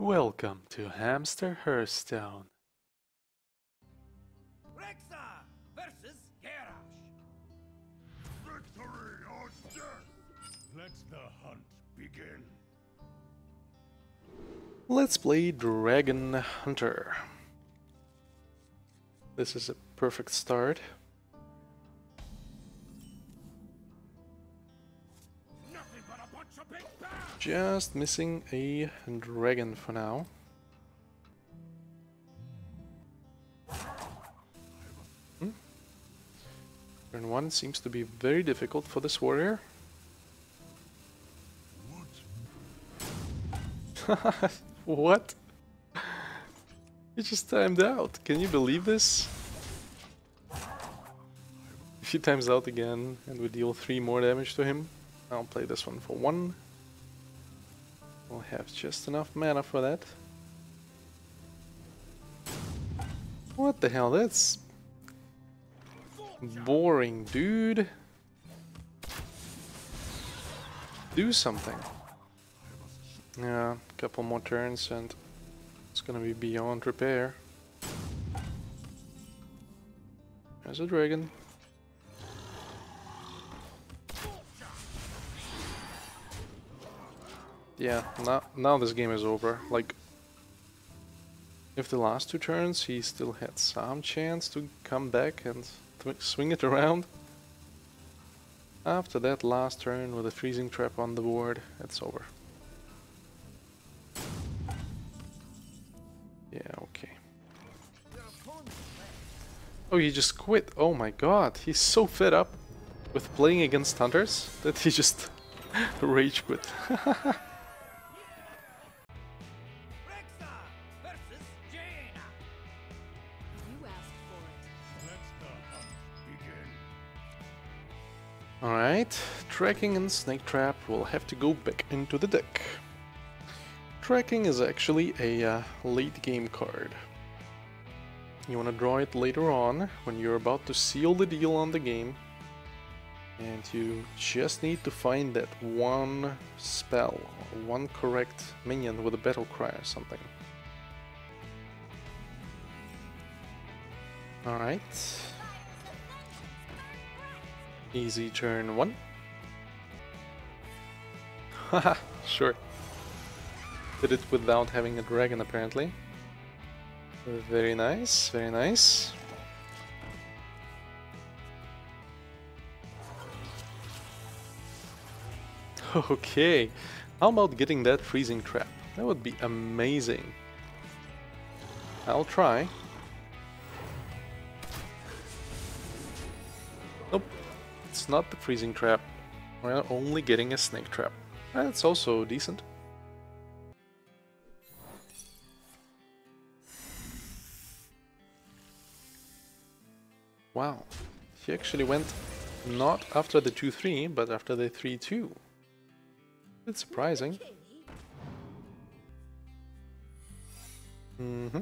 Welcome to Hamster Hearthstone. Rexxar versus Garrosh. Victory or death! Let the hunt begin. Let's play Dragon Hunter. This is a perfect start. Just missing a dragon for now. Hmm. Turn 1 seems to be very difficult for this warrior. what? He just timed out. Can you believe this? If he times out again and we deal 3 more damage to him, I'll play this one for 1. We'll have just enough mana for that. What the hell? That's boring, dude. Do something. Yeah, a couple more turns and it's gonna be beyond repair. There's a dragon. Yeah, now, now this game is over. Like, if the last two turns he still had some chance to come back and swing it around. After that last turn with a freezing trap on the board, it's over. Yeah, okay. Oh, he just quit. Oh my god, he's so fed up with playing against hunters that he just rage quit. Tracking and Snake Trap will have to go back into the deck. Tracking is actually a uh, late game card. You want to draw it later on when you're about to seal the deal on the game. And you just need to find that one spell, one correct minion with a battle cry or something. Alright. Easy turn one. Haha, sure. Did it without having a dragon apparently. Very nice, very nice. Okay, how about getting that freezing trap? That would be amazing. I'll try. Nope, it's not the freezing trap. We're only getting a snake trap. That's also decent. Wow, he actually went not after the 2-3, but after the 3-2. It's surprising. Mm-hmm,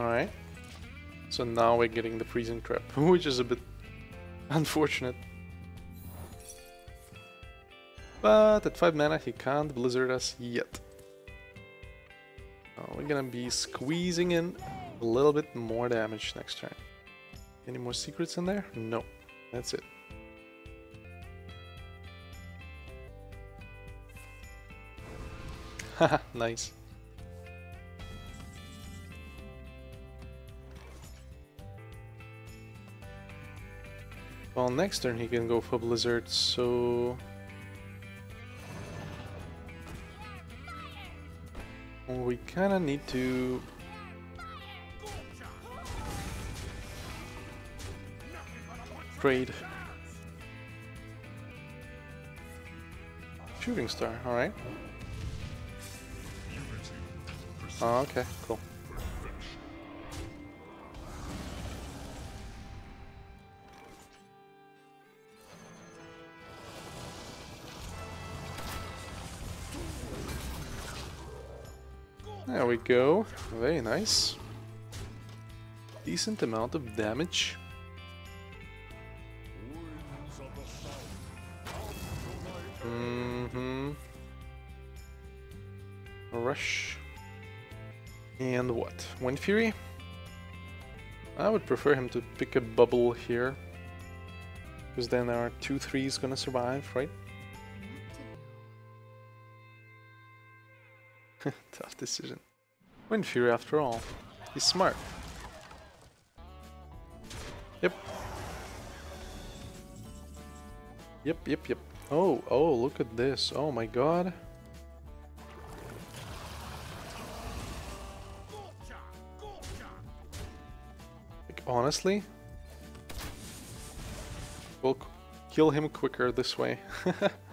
Alright. So now we're getting the freezing trap, which is a bit unfortunate. But at 5 mana he can't blizzard us yet. So we're gonna be squeezing in a little bit more damage next turn. Any more secrets in there? No. That's it. Haha, nice. Well, next turn he can go for Blizzard, so... We kinda need to... Trade. Shooting Star, alright. Oh, okay, cool. There we go. Very nice. Decent amount of damage. Mm-hmm. Rush. And what? Wind Fury? I would prefer him to pick a bubble here. Because then our 2-3 is gonna survive, right? Tough decision. Wind Fury after all. He's smart. Yep. Yep, yep, yep. Oh, oh, look at this. Oh my god. Like, honestly, we'll kill him quicker this way.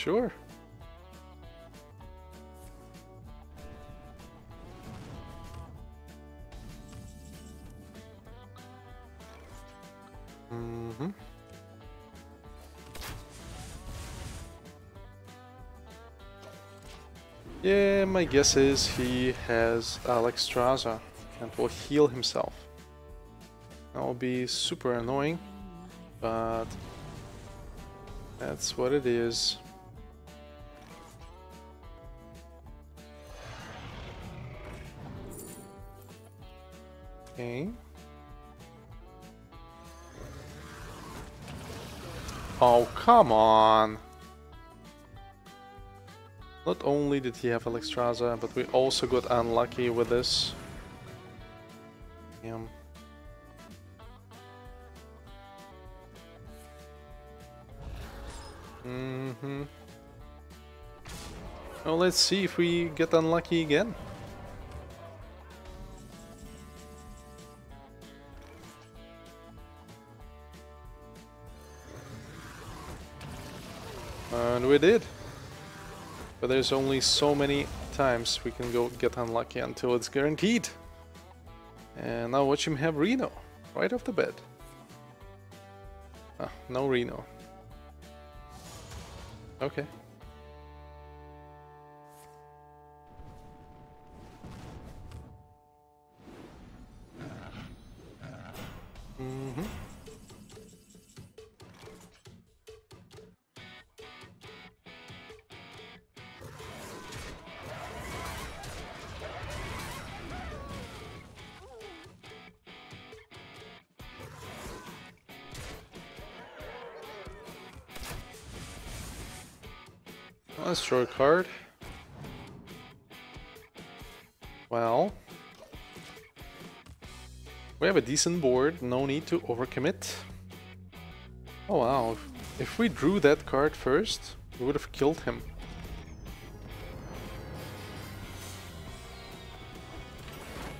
sure. Mm-hmm. Yeah, my guess is he has Alexstrasza and will heal himself. That will be super annoying, but that's what it is. Oh, come on! Not only did he have Alexstrasza, but we also got unlucky with this. Damn. Mm-hmm. Well, let's see if we get unlucky again. And we did. But there's only so many times we can go get unlucky until it's guaranteed. And now watch him have Reno right off the bat. Ah, no Reno. Okay. Mm-hmm. Let's draw a card. Well, we have a decent board, no need to overcommit. Oh wow, if we drew that card first, we would have killed him.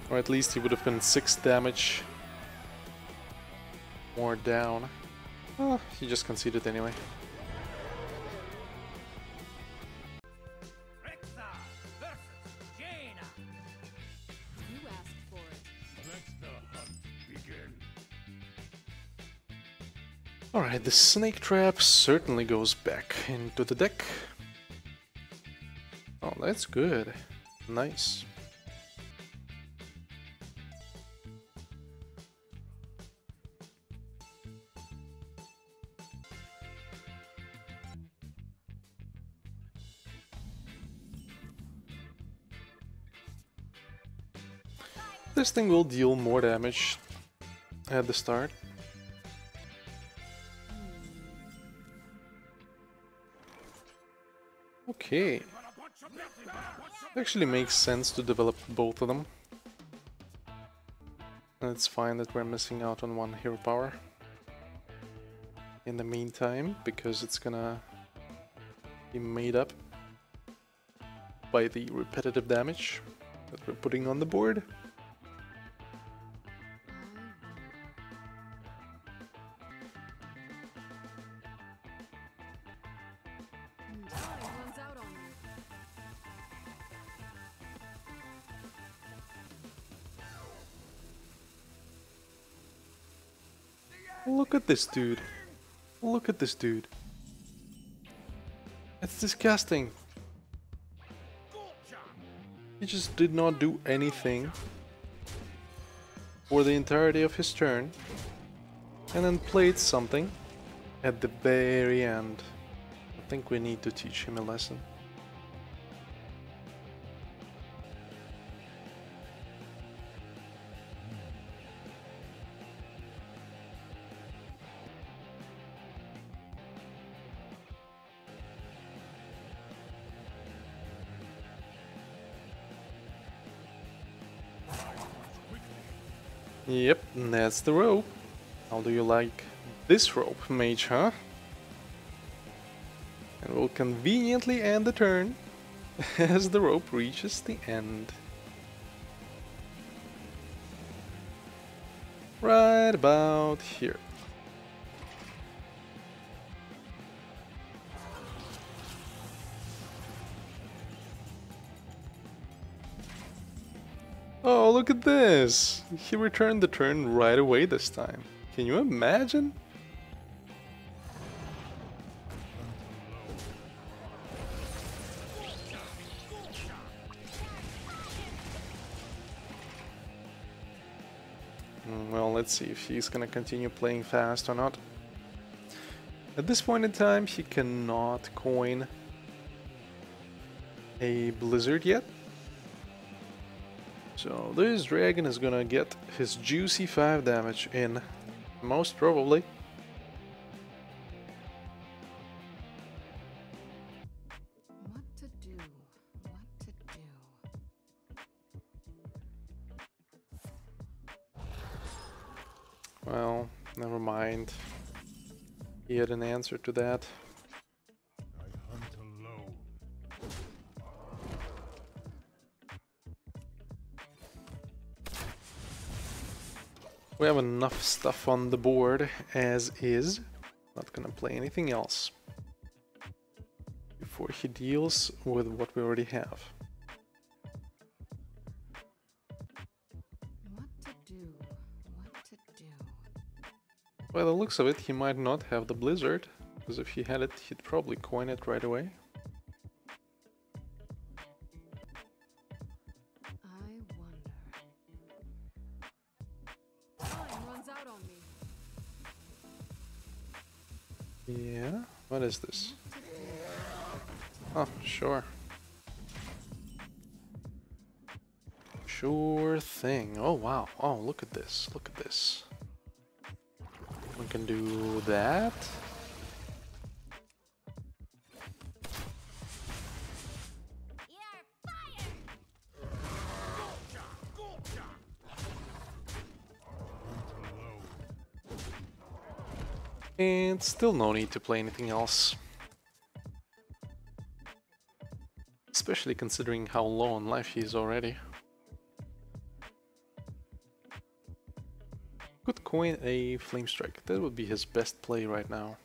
Or at least he would have been 6 damage more down. Oh, he just conceded anyway. Alright, the snake trap certainly goes back into the deck. Oh, that's good. Nice. This thing will deal more damage at the start. Of Actually makes sense to develop both of them. And it's fine that we're missing out on one hero power. In the meantime, because it's gonna be made up by the repetitive damage that we're putting on the board. This dude. Look at this dude. That's disgusting. He just did not do anything for the entirety of his turn and then played something at the very end. I think we need to teach him a lesson. Yep, that's the rope. How do you like this rope, mage, huh? And we'll conveniently end the turn as the rope reaches the end. Right about here. Look at this! He returned the turn right away this time. Can you imagine? Well, let's see if he's gonna continue playing fast or not. At this point in time, he cannot coin a blizzard yet. So this dragon is gonna get his juicy 5 damage in, most probably. What to do? What to do? Well, never mind. He had an answer to that. We have enough stuff on the board as is. Not gonna play anything else. Before he deals with what we already have. What to do? What to do? By the looks of it, he might not have the blizzard. Because if he had it, he'd probably coin it right away. Yeah, what is this? Oh, sure. Sure thing. Oh, wow. Oh, look at this. Look at this. We can do that. And still no need to play anything else. Especially considering how low on life he is already. Could coin a Flame Strike. That would be his best play right now.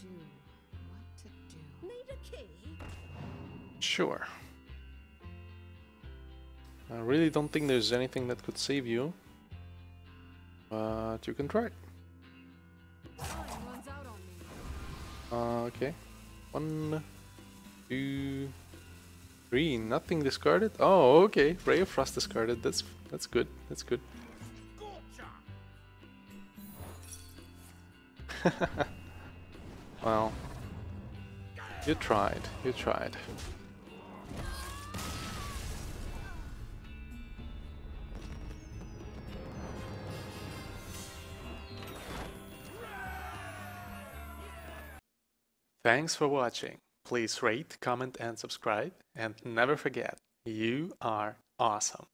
Do? What to do? What to do? What to do? Need a key? Sure. I really don't think there's anything that could save you. But you can try. Time runs out on me. Uh, okay. One, two, three. Nothing discarded. Oh, okay. Ray of Frost discarded. That's that's good. That's good. Gotcha. You tried. You tried. Thanks for watching. Please rate, comment, and subscribe. And never forget, you are awesome.